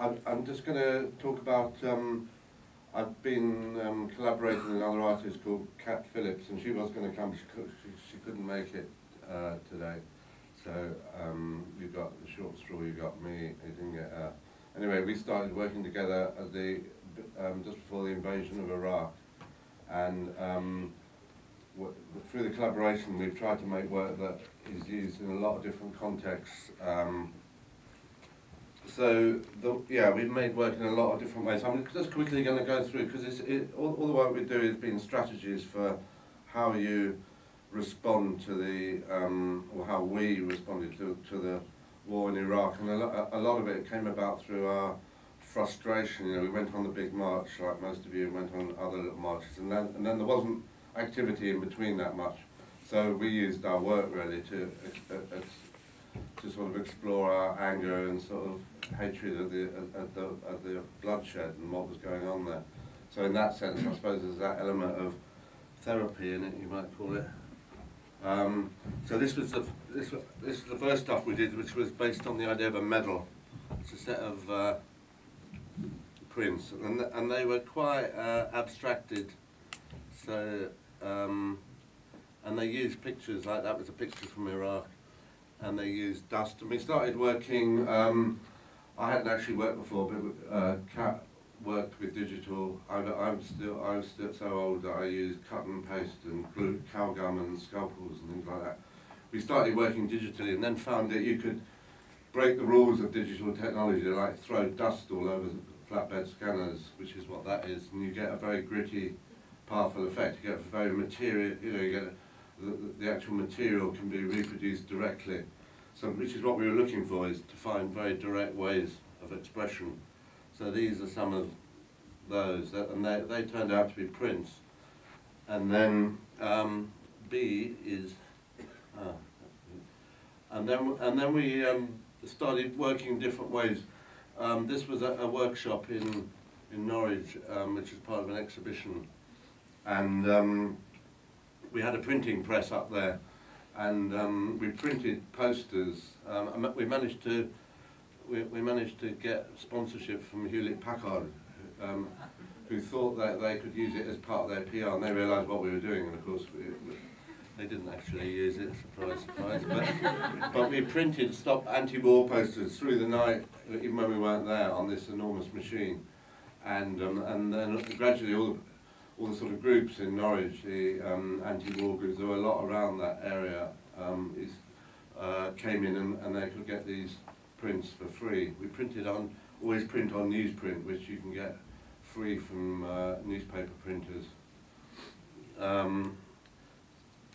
I'm, just going to talk about, um, I've been um, collaborating with another artist called Cat Phillipps, and she was going to come, she, could, she, she couldn't make it uh, today. So um, you got the short straw, you got me, you didn't get her. Anyway, we started working together at the, um, just before the invasion of Iraq. And um, through the collaboration, we've tried to make work that is used in a lot of different contexts. So the, yeah, we've made work in a lot of different ways. I'm just quickly going to go through because it, all, all the work we do has been strategies for how you respond to the um, or how we responded to, to the war in Iraq, and a, lo a lot of it came about through our frustration. You know, we went on the big march, like most of you, went on other little marches, and then and then there wasn't activity in between that much. So we used our work really to uh, uh, to sort of explore our anger and sort of hatred of the, of the, of the bloodshed and what was going on there. So in that sense, I suppose there's that element of therapy in it, you might call it. Um, so this was the this was, this is the first stuff we did, which was based on the idea of a medal. It's a set of uh, prints, and and they were quite uh, abstracted. So um, and they used pictures like that was a picture from Iraq, and they used dust. And we started working. Um, I hadn't actually worked before, but uh, worked with digital. I, I'm still I'm still so old that I used cut and paste and glue, gum and scalpels and things like that. We started working digitally and then found that you could break the rules of digital technology, like throw dust all over flatbed scanners, which is what that is, and you get a very gritty, powerful effect. You get a very material, you know, you get a, the, the actual material can be reproduced directly. So, which is what we were looking for, is to find very direct ways of expression. So these are some of those, and they, they turned out to be prints. And then um, B is, ah, and then and then we um, started working different ways. Um, this was a, a, workshop in in Norwich, um, which is part of an exhibition, and um, we had a printing press up there, and um, we printed posters. we managed to we, we managed to get sponsorship from Hewlett Packard, um, who thought that they could use it as part of their PR, and they realised what we were doing, and of course we, we, they didn't actually use it, surprise, surprise. But, but we printed stop anti-war posters through the night, even when we weren't there, on this enormous machine. And, um, and then gradually all the, all the sort of groups in Norwich, the um, anti-war groups, there were a lot around that area, um, is, uh, came in and, and they could get these prints for free. We printed on, always print on newsprint, which you can get free from uh, newspaper printers. Um,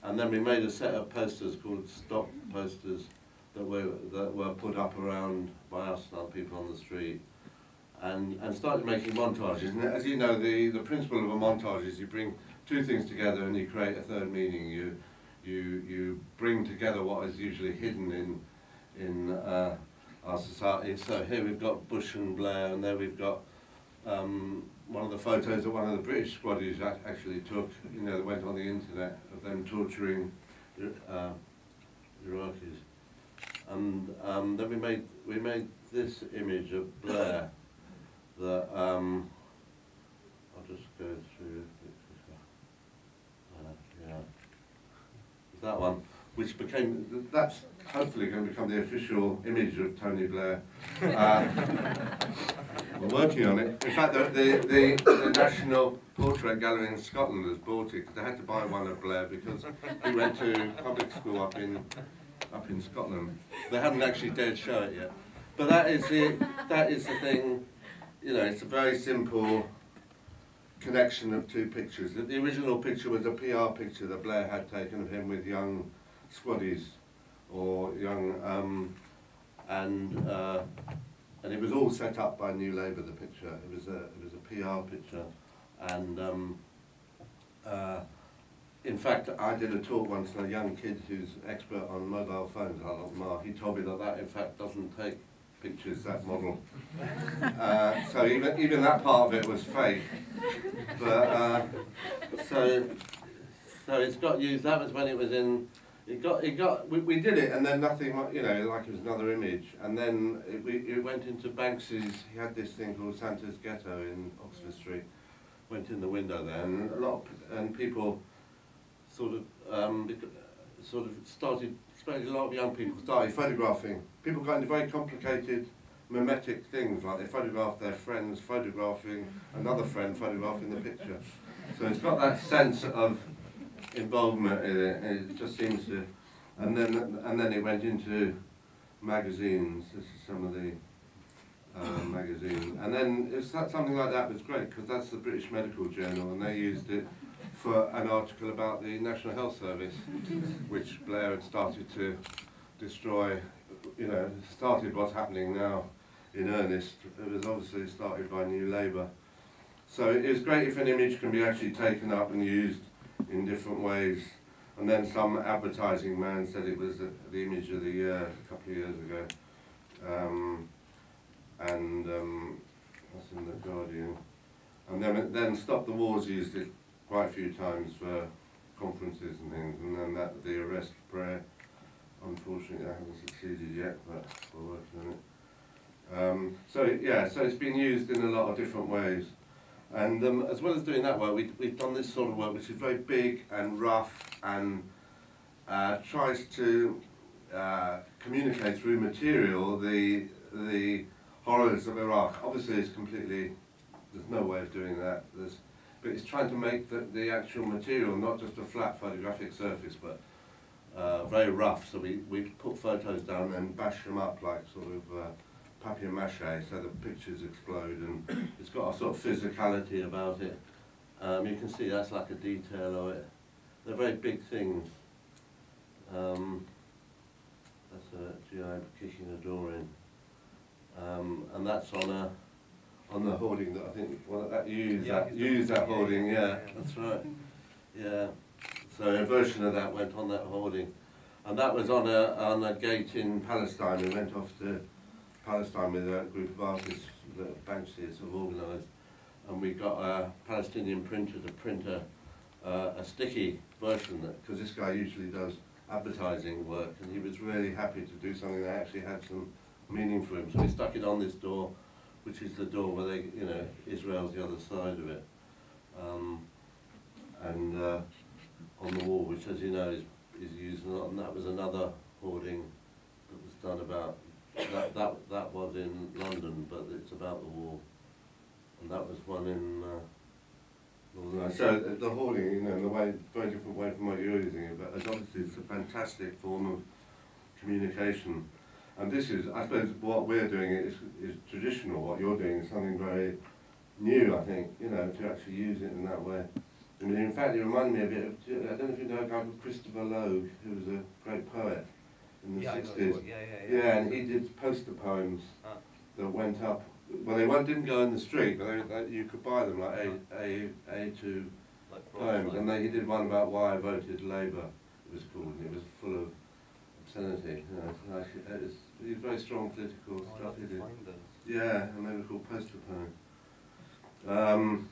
and then we made a set of posters called stop posters that were, that were put up around by us and other people on the street and, and started making montages. And as you know, the, the principle of a montage is you bring two things together and you create a third meaning. You, you, you bring together what is usually hidden in, in uh, our society. So here we've got Bush and Blair, and there we've got um, one of the photos that one of the British squaddies actually took, you know, that went on the internet of them torturing uh, Iraqis. And um, then we made we made this image of Blair that um, I'll just go through. Uh, yeah, that one which became, that's hopefully going to become the official image of Tony Blair. Uh, we're working on it. In fact, the, the, the, National Portrait Gallery in Scotland has bought it because they had to buy one of Blair because he went to public school up in up in Scotland. They haven't actually dared show it yet. But that is the, that is the thing, you know, it's a very simple connection of two pictures. The, the original picture was a PR picture that Blair had taken of him with young squaddies or young, um, and uh, and it was all set up by New Labour. The picture it was a it was a PR picture, and um, uh, in fact I did a talk once to a young kid who's expert on mobile phones. He told me that that in fact doesn't take pictures that model. Uh, so even even that part of it was fake, but uh, so so it's got used. That was when it was in it got, it got, we, we did it and then nothing, you know, like it was another image. And then it, we, it went into Banksy's, he had this thing called Santa's Ghetto in Oxford Street. Went in the window there and a lot of, and people sort of, um, sort of started, especially a lot of young people started photographing. People got into very complicated mimetic things, like they photographed their friends photographing another friend photographing the picture. So it's got that sense of involvement in it, and it just seems to, and then and then it went into magazines. This is some of the uh, magazines, and then it's that, something like that was great because that's the British Medical Journal, and they used it for an article about the National Health Service, which Blair had started to destroy. You know, started what's happening now in earnest. It was obviously started by New Labour. So it's great if an image can be actually taken up and used in different ways. And then some advertising man said it was the, the image of the year a couple of years ago. Um, and um, that's in the Guardian. And then, then Stop the Wars used it quite a few times for conferences and things. And then that the arrest Blair, unfortunately, that hasn't succeeded yet, but we're working on it. Um, so yeah, so it's been used in a lot of different ways. And um, as well as doing that work, we, we've done this sort of work which is very big and rough and uh, tries to uh, communicate through material the, the horrors of Iraq. Obviously it's completely, there's no way of doing that. There's, but it's trying to make the, the actual material not just a flat photographic surface, but uh, very rough. So we, we put photos down and bash them up like sort of uh, papier-mâché so the pictures explode and it's got a sort of physicality about it. Um, you can see that's like a detail of it. They're very big things. Um, that's a GI kicking a door in. Um, and that's on a on the hoarding that I think well that use yeah, that use that hoarding, yeah, yeah, that's right. Yeah. So a version of that went on that hoarding. And that was on a on a gate in Palestine We went off to Palestine with a group of artists that Banksy have organised, and we got a Palestinian printer to print a, uh, a sticky version, because this guy usually does advertising work, and he was really happy to do something that actually had some meaning for him. So we stuck it on this door, which is the door where they, you know, Israel's the other side of it. Um, and uh, on the wall, which as you know is, is used a lot, and that was another hoarding that was done about that, that, that was in London, but it's about the war. And that was one in uh, So the hoarding, you know, the way, very different way from what you're using it, but obviously it's a fantastic form of communication. And this is, I suppose, what we're doing is, is traditional. What you're doing is something very new, I think, you know, to actually use it in that way. I mean, in fact, it reminded me a bit of, I don't know if you know a guy called Christopher Logue, who was a great poet in the yeah, 60s. Yeah, yeah, yeah. Yeah, and he did poster poems ah. that went up. Well, they went, didn't go in the street, but they, they, you could buy them like A, A, A2 like poems. And they, he did one about why I voted Labour, it was called, and it was full of obscenity. You know, like, it very strong political oh, stuff he did. Yeah, and they were called Poster poems. Um,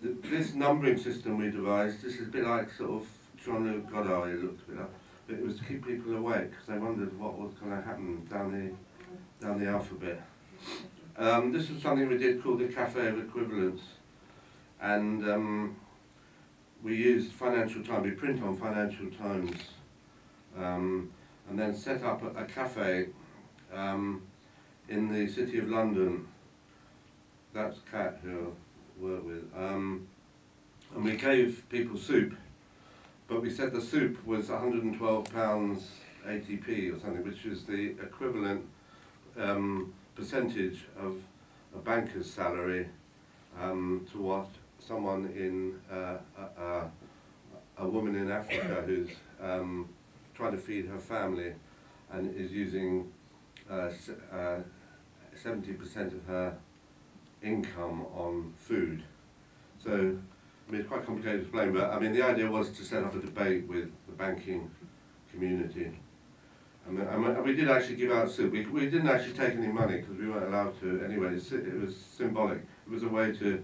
this numbering system we devised, this is a bit like sort of Jean-Luc Godard, it looks a bit like but it was to keep people awake because they wondered what was going to happen down the down the alphabet. Um, this was something we did called the Cafe of Equivalence, and um, we used Financial Times. We print on Financial Times, um, and then set up a, a cafe um, in the City of London. That's Cat who I work with, um, and we gave people soup but we said the soup was 112 pounds 80p or something, which is the equivalent um, percentage of a banker's salary um, to what someone in uh, a, a, a, woman in Africa who's um, trying to feed her family and is using 70% uh, uh, of her income on food. So I mean, it's quite complicated to explain, but I mean, the idea was to set up a debate with the banking community. And, and we did actually give out soup. We, we didn't actually take any money because we weren't allowed to anyway. It was symbolic. It was a way to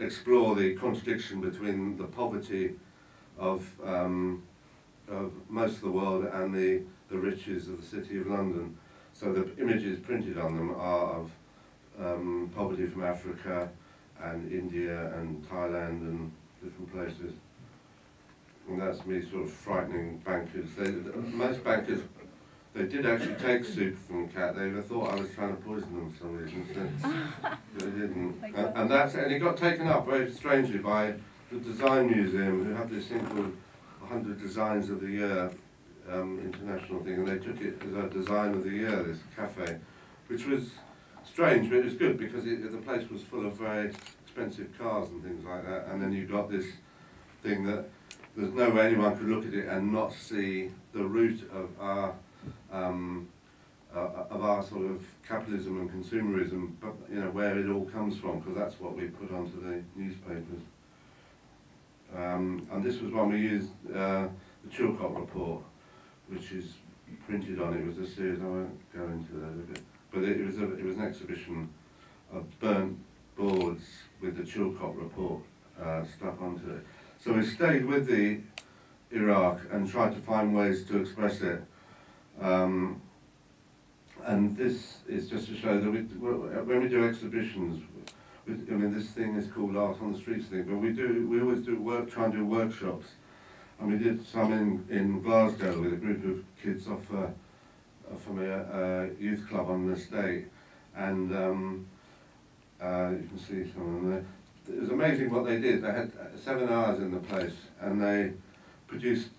explore the contradiction between the poverty of um, of most of the world and the, the riches of the City of London. So the images printed on them are of um, poverty from Africa and India and Thailand and different places. And that's me sort of frightening bankers. They, most bankers, they did actually take soup from cat. They thought I was trying to poison them for some reason. So they didn't. And, and that's and it got taken up very strangely by the Design Museum, who have this thing called 100 Designs of the Year um, international thing, and they took it as a Design of the Year, this cafe, which was strange, but it was good because it, the place was full of very expensive cars and things like that, and then you got this thing that there's no way anyone could look at it and not see the root of our um, uh, of our sort of capitalism and consumerism, but you know where it all comes from, because that's what we put onto the newspapers. Um, and this was one we used, uh, the Chilcot report, which is printed on it. Was a series. I won't go into that a bit, but it, was a, it was an exhibition of burnt boards with the Chilcot report uh, stuck onto it. So we stayed with the Iraq and tried to find ways to express it. Um, and this is just to show that we, when we do exhibitions, I mean, this thing is called Art on the Streets thing, but we do, we always do work, try and do workshops. And we did some in, in Glasgow with a group of kids off uh, uh, from a, a youth club on the estate. And um, uh, you can see some of them there. It was amazing what they did. They had uh, seven hours in the place and they produced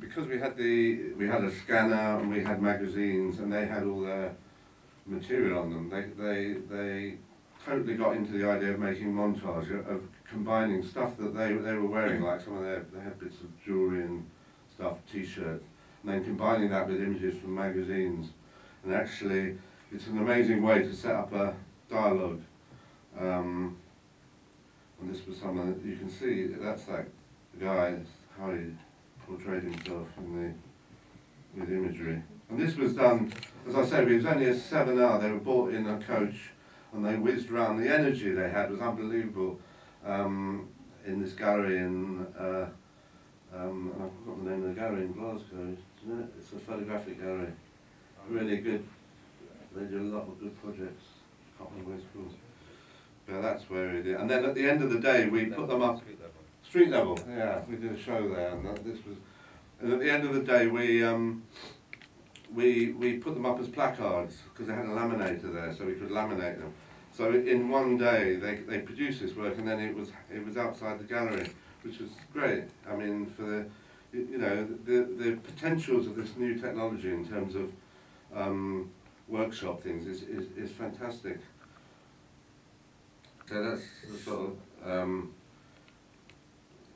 because we had the we had a scanner and we had magazines and they had all their material on them. They they they totally got into the idea of making montage of, combining stuff that they they were wearing, like some of their they had bits of jewelry and stuff, t-shirts, and then combining that with images from magazines. And actually, it's an amazing way to set up a dialogue. Um, and this was someone that you can see that's like the guy how he portrayed himself in the with imagery. And this was done, as I said, it was only a seven hour. They were brought in a coach and they whizzed around. The energy they had was unbelievable um, in this gallery in, uh, um, I've forgotten the name of the gallery in Glasgow, isn't it? It's a photographic gallery. Really good. They do a lot of good projects. Can't remember what it's called. Yeah, that's where it is. And then at the end of the day, we put them up Street level, yeah. We did a show there, and that, this was. And at the end of the day, we um, we we put them up as placards because they had a laminator there, so we could laminate them. So in one day, they they produced this work, and then it was it was outside the gallery, which was great. I mean, for the you know the the potentials of this new technology in terms of um, workshop things is, is is fantastic. So that's the sort of. Um,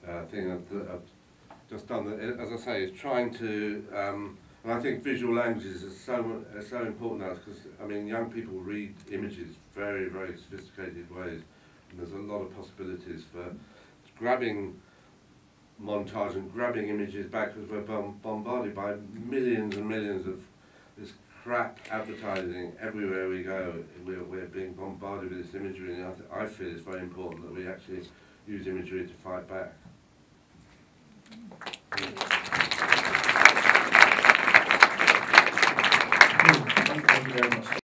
uh, thing that I've just done. That, as I say, is trying to, um, and I think visual languages are so are so important now because I mean young people read images very very sophisticated ways, and there's a lot of possibilities for grabbing montage and grabbing images back because we're bom- bombarded by millions and millions of this crap advertising everywhere we go. We're, we're being bombarded with this imagery, and I, I feel it's very important that we actually use imagery to fight back. You very much.